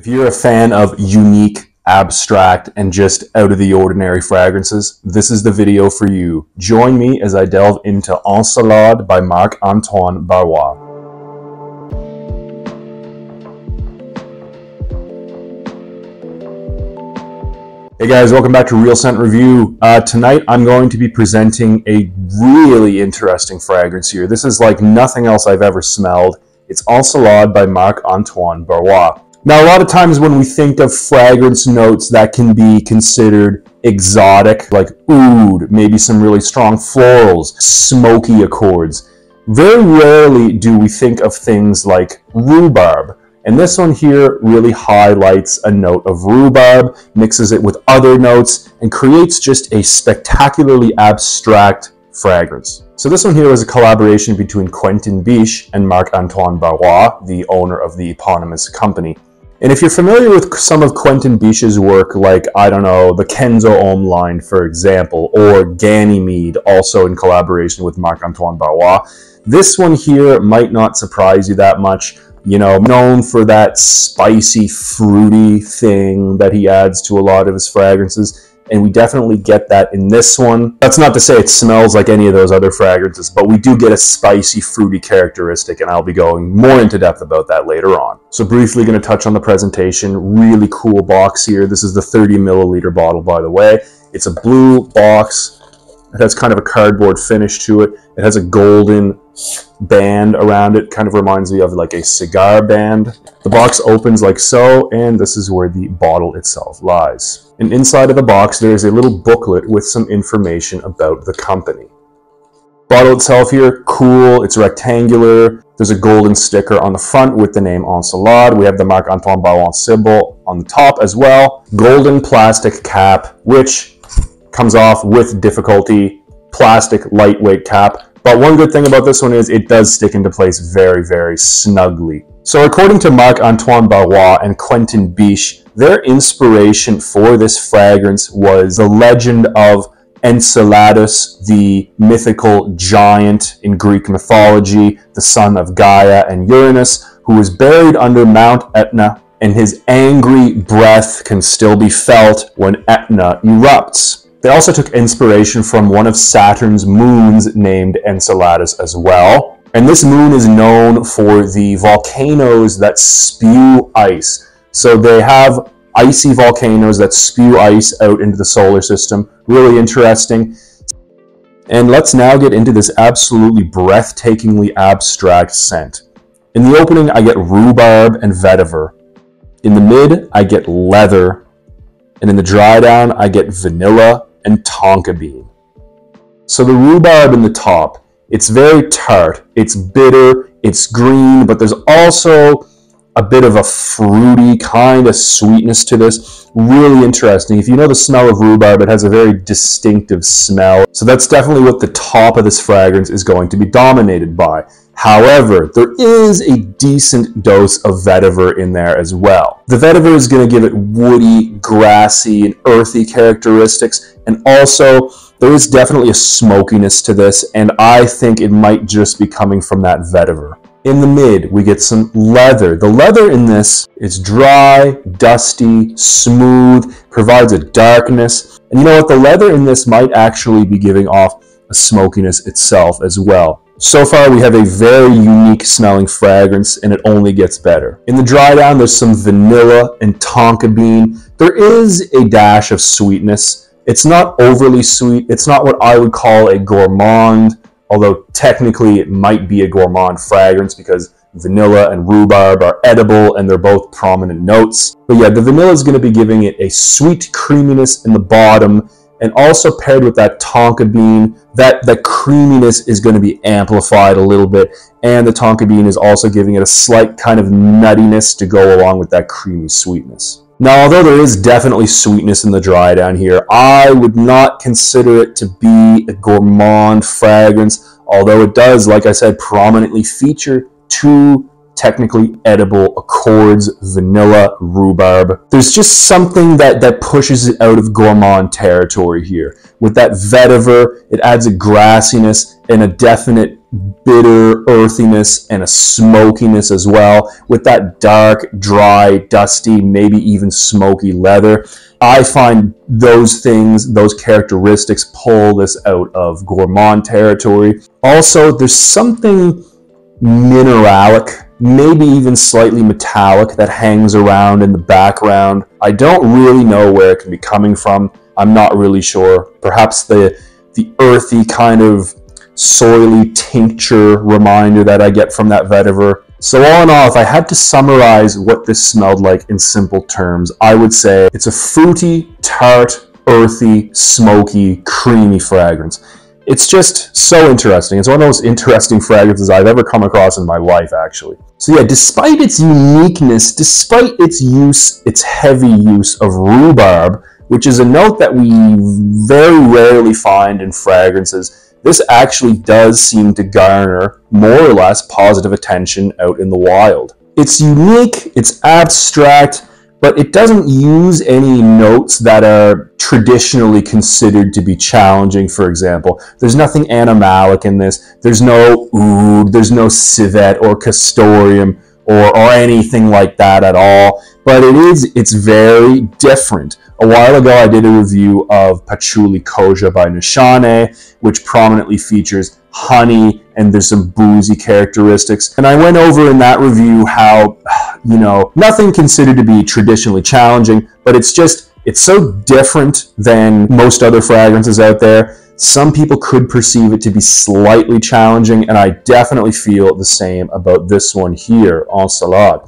If you're a fan of unique, abstract, and just out of the ordinary fragrances, this is the video for you. Join me as I delve into Encelade by Marc Antoine Barrois. Hey guys, welcome back to Real Scent Review. Uh, tonight I'm going to be presenting a really interesting fragrance here. This is like nothing else I've ever smelled. It's Encelade by Marc Antoine Barrois. Now, a lot of times when we think of fragrance notes that can be considered exotic, like oud, maybe some really strong florals, smoky accords, very rarely do we think of things like rhubarb. And this one here really highlights a note of rhubarb, mixes it with other notes, and creates just a spectacularly abstract fragrance. So this one here was a collaboration between Quentin Bisch and Marc-Antoine Barrois, the owner of the eponymous company. And if you're familiar with some of Quentin Bisch's work, like, I don't know, the Kenzo Homme line, for example, or Ganymede, also in collaboration with Marc-Antoine Barrois, this one here might not surprise you that much. You know, known for that spicy, fruity thing that he adds to a lot of his fragrances and we definitely get that in this one. That's not to say it smells like any of those other fragrances, but we do get a spicy, fruity characteristic, and I'll be going more into depth about that later on. So briefly going to touch on the presentation. Really cool box here. This is the 30 milliliter bottle, by the way. It's a blue box. It has kind of a cardboard finish to it. It has a golden band around it. Kind of reminds me of like a cigar band. The box opens like so, and this is where the bottle itself lies. And inside of the box, there is a little booklet with some information about the company. Bottle itself here, cool, it's rectangular. There's a golden sticker on the front with the name Encelade. We have the Marc-Antoine Barrois symbol on the top as well. Golden plastic cap, which comes off with difficulty. Plastic lightweight cap. But one good thing about this one is it does stick into place very, very snugly. So according to Marc-Antoine Barrois and Quentin Bisch, their inspiration for this fragrance was the legend of Enceladus, the mythical giant in Greek mythology, the son of Gaia and Uranus, who was buried under Mount Etna, and his angry breath can still be felt when Etna erupts. They also took inspiration from one of Saturn's moons named Enceladus as well. And this moon is known for the volcanoes that spew ice. So they have icy volcanoes that spew ice out into the solar system. Really interesting. And let's now get into this absolutely breathtakingly abstract scent. In the opening, I get rhubarb and vetiver. In the mid, I get leather. And in the dry down, I get vanilla and tonka bean. So the rhubarb in the top, it's very tart, it's bitter, it's green, but there's also a bit of a fruity kind of sweetness to this. Really interesting. If you know the smell of rhubarb, it has a very distinctive smell. So that's definitely what the top of this fragrance is going to be dominated by. However, there is a decent dose of vetiver in there as well. The vetiver is going to give it woody, grassy, and earthy characteristics, and also there is definitely a smokiness to this, and I think it might just be coming from that vetiver. In the mid, we get some leather. The leather in this is dry, dusty, smooth, provides a darkness. And you know what? The leather in this might actually be giving off a smokiness itself as well. So far, we have a very unique smelling fragrance, and it only gets better. In the dry down, there's some vanilla and tonka bean. There is a dash of sweetness. It's not overly sweet. It's not what I would call a gourmand, although technically it might be a gourmand fragrance because vanilla and rhubarb are edible and they're both prominent notes. But yeah, the vanilla is going to be giving it a sweet creaminess in the bottom and also paired with that tonka bean, that, that creaminess is going to be amplified a little bit. And the tonka bean is also giving it a slight kind of nuttiness to go along with that creamy sweetness. Now, although there is definitely sweetness in the dry down here, I would not consider it to be a gourmand fragrance, although it does, like I said, prominently feature two technically edible accords, vanilla, rhubarb. There's just something that, that pushes it out of gourmand territory here. With that vetiver, it adds a grassiness and a definite bitter earthiness and a smokiness as well. With that dark, dry, dusty, maybe even smoky leather. I find those things, those characteristics pull this out of gourmand territory. Also, there's something mineralic, maybe even slightly metallic that hangs around in the background. I don't really know where it can be coming from. I'm not really sure. Perhaps the the earthy kind of soily tincture reminder that I get from that vetiver. So all in all, if I had to summarize what this smelled like in simple terms, I would say it's a fruity, tart, earthy, smoky, creamy fragrance it's just so interesting. It's one of the most interesting fragrances I've ever come across in my life, actually. So yeah, despite its uniqueness, despite its use, its heavy use of rhubarb, which is a note that we very rarely find in fragrances, this actually does seem to garner more or less positive attention out in the wild. It's unique, it's abstract, but it doesn't use any notes that are traditionally considered to be challenging, for example. There's nothing animalic in this. There's no oud, there's no civet or castoreum or, or anything like that at all. But it is, it's very different. A while ago, I did a review of Patchouli Koja by Nishane, which prominently features honey and there's some boozy characteristics. And I went over in that review how, you know, nothing considered to be traditionally challenging, but it's just, it's so different than most other fragrances out there. Some people could perceive it to be slightly challenging, and I definitely feel the same about this one here, Encelade.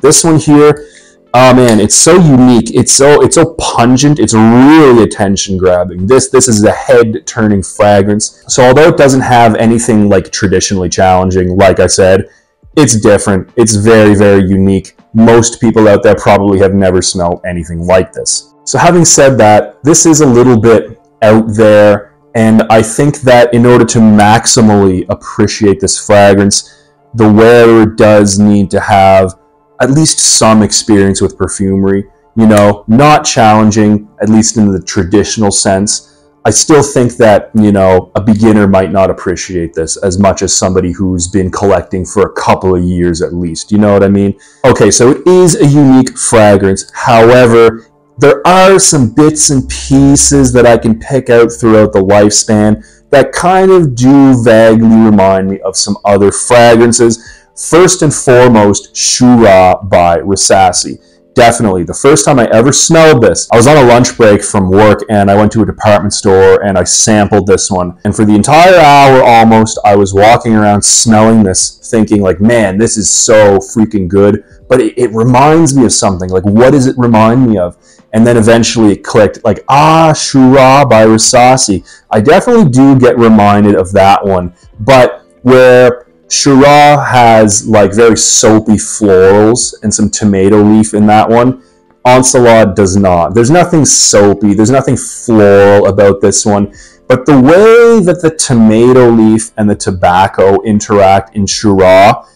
This one here, oh man, it's so unique. It's so it's so pungent. It's really attention grabbing. This this is a head turning fragrance. So although it doesn't have anything like traditionally challenging, like I said, it's different. It's very very unique. Most people out there probably have never smelled anything like this. So having said that, this is a little bit out there. And I think that in order to maximally appreciate this fragrance, the wearer does need to have at least some experience with perfumery. You know, not challenging, at least in the traditional sense. I still think that, you know, a beginner might not appreciate this as much as somebody who's been collecting for a couple of years at least. You know what I mean? Okay, so it is a unique fragrance. However, there are some bits and pieces that I can pick out throughout the lifespan that kind of do vaguely remind me of some other fragrances First and foremost, Shuhrah by Rasasi. Definitely. The first time I ever smelled this, I was on a lunch break from work and I went to a department store and I sampled this one. And for the entire hour almost, I was walking around smelling this, thinking like, man, this is so freaking good. But it, it reminds me of something. Like, what does it remind me of? And then eventually it clicked, like, ah, Shuhrah by Rasasi. I definitely do get reminded of that one. But where Shuhrah has like very soapy florals and some tomato leaf in that one. Encelade does not. There's nothing soapy, there's nothing floral about this one, but the way that the tomato leaf and the tobacco interact in Shuhrah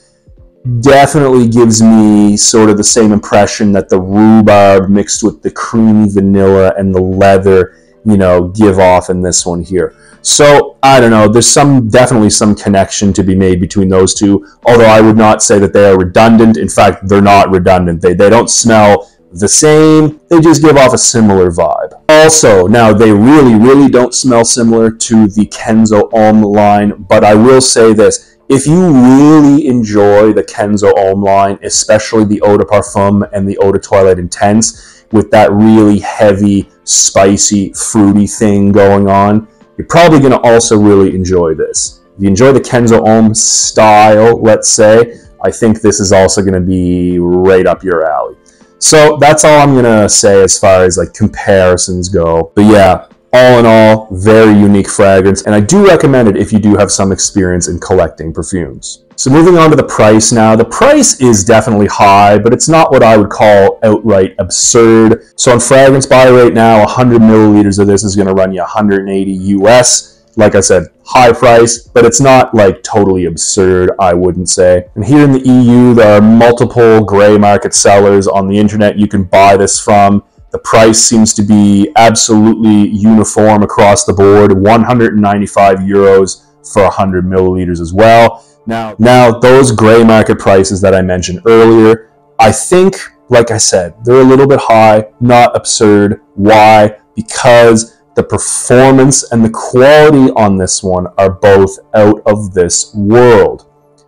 definitely gives me sort of the same impression that the rhubarb mixed with the creamy vanilla and the leather, you know, give off in this one here. So I don't know. There's some definitely some connection to be made between those two. Although I would not say that they are redundant. In fact, they're not redundant. They they don't smell the same. They just give off a similar vibe. Also, now they really really don't smell similar to the Kenzo Homme line. But I will say this: if you really enjoy the Kenzo Homme line, especially the Eau de Parfum and the Eau de Toilette Intense, with that really heavy, spicy, fruity thing going on you're probably going to also really enjoy this. If you enjoy the Kenzo Homme style, let's say, I think this is also going to be right up your alley. So that's all I'm going to say as far as like comparisons go. But yeah, all in all, very unique fragrance, and I do recommend it if you do have some experience in collecting perfumes. So moving on to the price now. The price is definitely high, but it's not what I would call outright absurd. So on Fragrance Buy right now, 100 milliliters of this is going to run you 180 US. like I said, high price, but it's not like totally absurd, I wouldn't say. And here in the EU, there are multiple gray market sellers on the internet you can buy this from. The price seems to be absolutely uniform across the board 195 euros for 100 milliliters as well. Now, now those gray market prices that I mentioned earlier, I think, like I said, they're a little bit high, not absurd. Why? Because the performance and the quality on this one are both out of this world.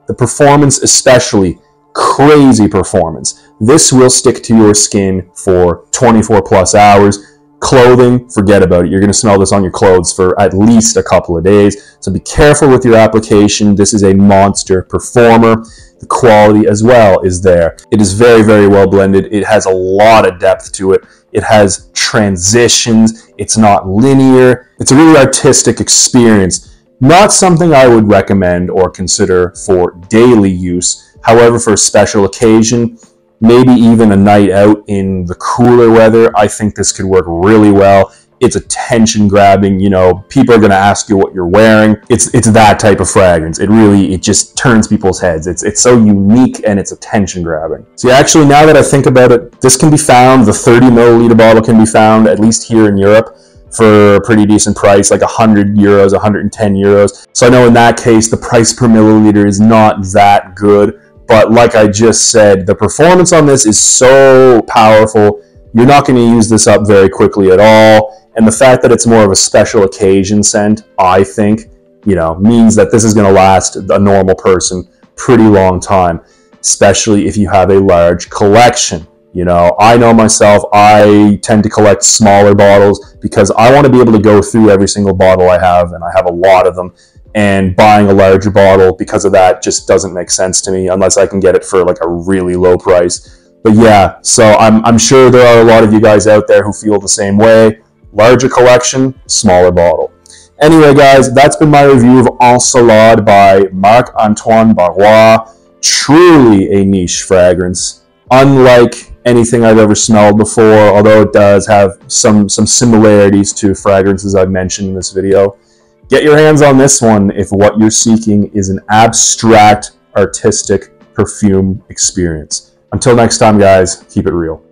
The performance, especially, crazy performance. This will stick to your skin for 24 plus hours. Clothing, forget about it. You're going to smell this on your clothes for at least a couple of days. So be careful with your application. This is a monster performer. The quality as well is there. It is very, very well blended. It has a lot of depth to it. It has transitions. It's not linear. It's a really artistic experience. Not something I would recommend or consider for daily use. However, for a special occasion, maybe even a night out in the cooler weather, I think this could work really well. It's attention grabbing, you know, people are going to ask you what you're wearing. It's it's that type of fragrance. It really it just turns people's heads. It's it's so unique and it's attention grabbing. See, actually now that I think about it, this can be found, the 30 milliliter bottle can be found at least here in Europe for a pretty decent price, like 100 euros, 110 euros. So I know in that case, the price per milliliter is not that good. But like I just said, the performance on this is so powerful. You're not going to use this up very quickly at all. And the fact that it's more of a special occasion scent, I think, you know, means that this is going to last a normal person pretty long time, especially if you have a large collection. You know, I know myself, I tend to collect smaller bottles because I want to be able to go through every single bottle I have, and I have a lot of them and buying a larger bottle because of that just doesn't make sense to me unless I can get it for like a really low price. But yeah, so I'm, I'm sure there are a lot of you guys out there who feel the same way. Larger collection, smaller bottle. Anyway, guys, that's been my review of Encelade by Marc Antoine Barrois. Truly a niche fragrance, unlike anything I've ever smelled before, although it does have some, some similarities to fragrances I've mentioned in this video. Get your hands on this one if what you're seeking is an abstract, artistic perfume experience. Until next time, guys, keep it real.